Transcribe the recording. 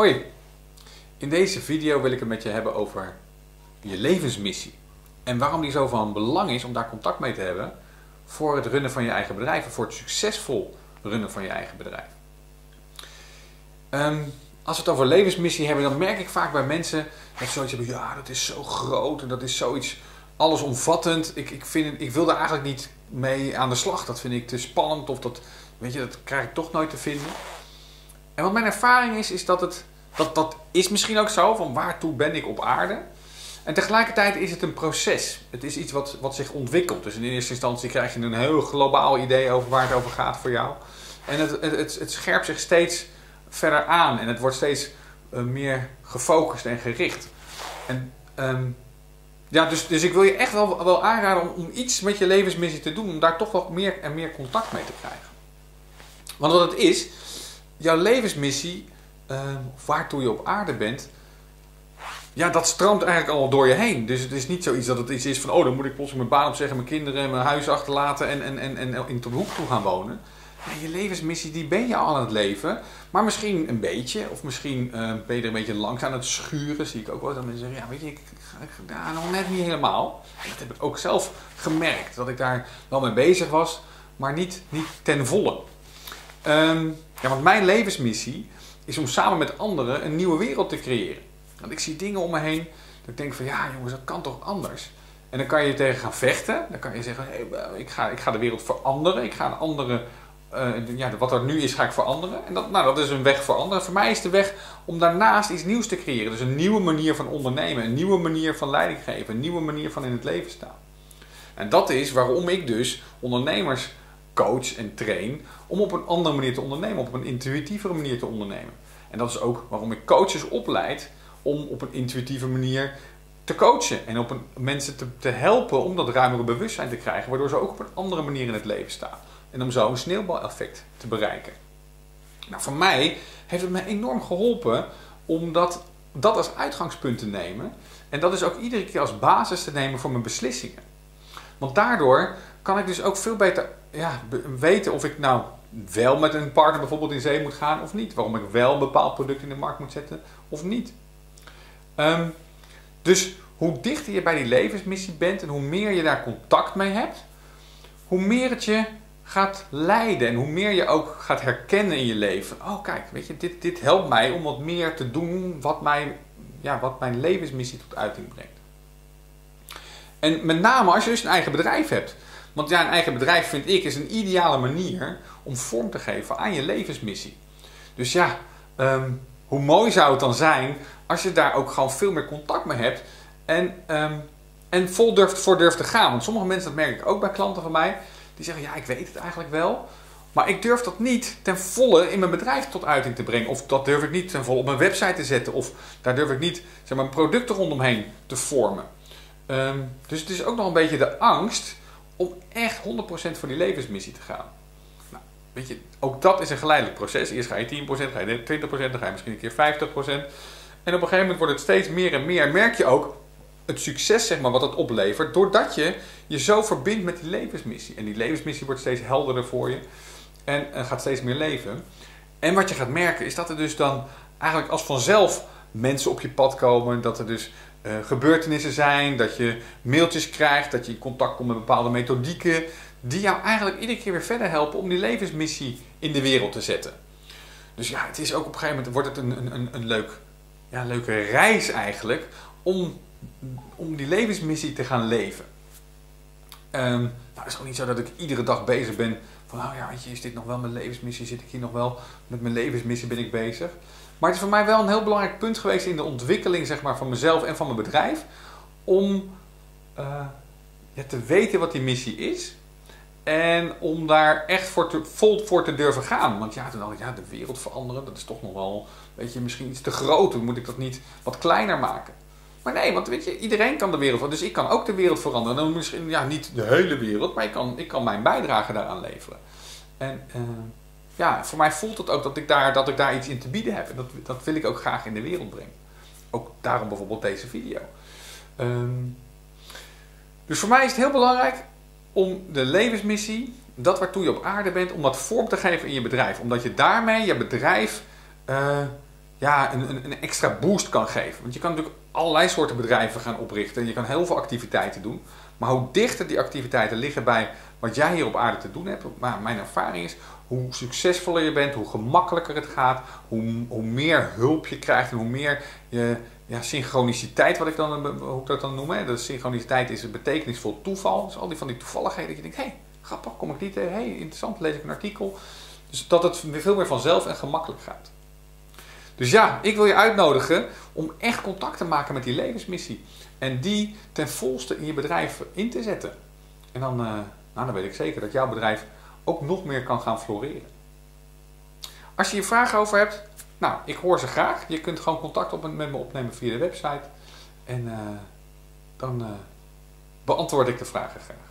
Hoi, in deze video wil ik het met je hebben over je levensmissie. En waarom die zo van belang is om daar contact mee te hebben voor het runnen van je eigen bedrijf en voor het succesvol runnen van je eigen bedrijf. Ehm, als we het over levensmissie hebben, dan merk ik vaak bij mensen dat ze zoiets hebben, ja, dat is zo groot en dat is zoiets allesomvattend. Ik, ik, vind, ik wil daar eigenlijk niet mee aan de slag. Dat vind ik te spannend of dat, weet je, dat krijg ik toch nooit te vinden. En wat mijn ervaring is, is dat het, dat, dat is misschien ook zo, van waartoe ben ik op aarde? En tegelijkertijd is het een proces. Het is iets wat, wat zich ontwikkelt. Dus in eerste instantie krijg je een heel globaal idee over waar het over gaat voor jou. En het, het, het, scherpt zich steeds verder aan en het wordt steeds uh, meer gefocust en gericht. En um, ja, dus, dus ik wil je echt wel, wel aanraden om, om iets met je levensmissie te doen, om daar toch wat meer en meer contact mee te krijgen. Want wat het is, jouw levensmissie, uh, waartoe je op aarde bent, ja, dat stroomt eigenlijk al door je heen. Dus het is niet zoiets dat het iets is van, oh, dan moet ik plotseling mijn baan opzeggen, mijn kinderen en mijn huis achterlaten en, en, en, in de hoek toe gaan wonen. je levensmissie, die ben je al aan het leven. Maar misschien een beetje, of misschien uh, ben je er een beetje langs aan het schuren. Zie ik ook wel dat mensen zeggen, ja, weet je, ik, ja, nog net niet helemaal. dat heb ik ook zelf gemerkt, dat ik daar wel mee bezig was, maar niet, niet ten volle. Um, ja, want mijn levensmissie is om samen met anderen een nieuwe wereld te creëren. Want ik zie dingen om me heen dat ik denk van ja jongens, dat kan toch anders? En dan kan je tegen gaan vechten. Dan kan je zeggen, hey, ik, ga, ik ga de wereld veranderen. Ik ga een andere, uh, ja, wat er nu is, ga ik veranderen. En dat, nou, dat is een weg veranderen. Voor mij is de weg om daarnaast iets nieuws te creëren. Dus een nieuwe manier van ondernemen, een nieuwe manier van leiding geven, een nieuwe manier van in het leven staan. En dat is waarom ik dus ondernemers coach en train om op een andere manier te ondernemen, op een intuïtievere manier te ondernemen. En dat is ook waarom ik coaches opleid om op een intuïtieve manier te coachen en op mensen te, te helpen om dat ruimere bewustzijn te krijgen, waardoor ze ook op een andere manier in het leven staan. En om zo een sneeuwbaleffect te bereiken. Nou, voor mij heeft het me enorm geholpen om dat, dat als uitgangspunt te nemen. En dat is ook iedere keer als basis te nemen voor mijn beslissingen. Want daardoor kan ik dus ook veel beter ja, weten of ik nou wel met een partner bijvoorbeeld in zee moet gaan of niet. Waarom ik wel een bepaald product in de markt moet zetten of niet. Um, dus hoe dichter je bij die levensmissie bent en hoe meer je daar contact mee hebt, hoe meer het je gaat leiden en hoe meer je ook gaat herkennen in je leven. Oh kijk, weet je, dit, dit helpt mij om wat meer te doen wat, ja, wat mijn levensmissie tot uiting brengt. En met name als je dus een eigen bedrijf hebt. Want ja, een eigen bedrijf vind ik is een ideale manier om vorm te geven aan je levensmissie. Dus ja, um, hoe mooi zou het dan zijn als je daar ook gewoon veel meer contact mee hebt en, um, en vol durft, voor durft te gaan. Want sommige mensen, dat merk ik ook bij klanten van mij, die zeggen ja, ik weet het eigenlijk wel. Maar ik durf dat niet ten volle in mijn bedrijf tot uiting te brengen. Of dat durf ik niet ten volle op mijn website te zetten. Of daar durf ik niet zeg maar, producten rondomheen te vormen. Um, dus het is ook nog een beetje de angst om echt 100% voor die levensmissie te gaan. Nou, weet je, ook dat is een geleidelijk proces. Eerst ga je 10%, ga je 20%, dan ga je misschien een keer 50%. En op een gegeven moment wordt het steeds meer en meer. Merk je ook het succes zeg maar, wat het oplevert, doordat je je zo verbindt met die levensmissie. En die levensmissie wordt steeds helderder voor je en, en gaat steeds meer leven. En wat je gaat merken is dat er dus dan eigenlijk als vanzelf mensen op je pad komen, dat er dus uh, gebeurtenissen zijn, dat je mailtjes krijgt, dat je in contact komt met bepaalde methodieken, die jou eigenlijk iedere keer weer verder helpen om die levensmissie in de wereld te zetten. Dus ja, het is ook op een gegeven moment wordt het een, een, een, leuk, ja, leuke reis eigenlijk om, om die levensmissie te gaan leven. Um, nou, het is ook niet zo dat ik iedere dag bezig ben van, ja, weet je, is dit nog wel mijn levensmissie? Zit ik hier nog wel met mijn levensmissie ben ik bezig? Maar het is voor mij wel een heel belangrijk punt geweest in de ontwikkeling zeg maar, van mezelf en van mijn bedrijf. Om ja, te weten wat die missie is. En om daar echt voor te, vol voor te durven gaan. Want ja, toen ja, de wereld veranderen, dat is toch nog wel, weet je, misschien iets te groot. Moet ik dat niet wat kleiner maken? Maar nee, want weet je, iedereen kan de wereld veranderen. Dus ik kan ook de wereld veranderen. Dan misschien, ja, niet de hele wereld, maar ik kan, ik kan mijn bijdrage daaraan leveren. En uh, ja, voor mij voelt het ook dat ik daar, dat ik daar iets in te bieden heb. En dat, dat wil ik ook graag in de wereld brengen. Ook daarom bijvoorbeeld deze video. Um, dus voor mij is het heel belangrijk om de levensmissie, dat waartoe je op aarde bent, om dat vorm te geven in je bedrijf. Omdat je daarmee je bedrijf uh, ja, een, een, een extra boost kan geven. Want je kan natuurlijk allerlei soorten bedrijven gaan oprichten. En je kan heel veel activiteiten doen. Maar hoe dichter die activiteiten liggen bij wat jij hier op aarde te doen hebt, maar mijn ervaring is, hoe succesvoller je bent, hoe gemakkelijker het gaat, hoe, hoe meer hulp je krijgt en hoe meer je, ja, synchroniciteit, wat ik dan, hoe ik dat dan noem. Hè? De synchroniciteit is een betekenisvol toeval. Dus al die van die toevalligheden dat je denkt, hé, hey, grappig, kom ik die tegen, hé, hey, interessant, lees ik een artikel. Dus dat het veel meer vanzelf en gemakkelijk gaat. Dus ja, ik wil je uitnodigen om echt contact te maken met die levensmissie. En die ten volste in je bedrijf in te zetten. En dan, uh, nou, dan weet ik zeker dat jouw bedrijf ook nog meer kan gaan floreren. Als je hier vragen over hebt, nou, ik hoor ze graag. Je kunt gewoon contact op, met me opnemen via de website. En uh, dan uh, beantwoord ik de vragen graag.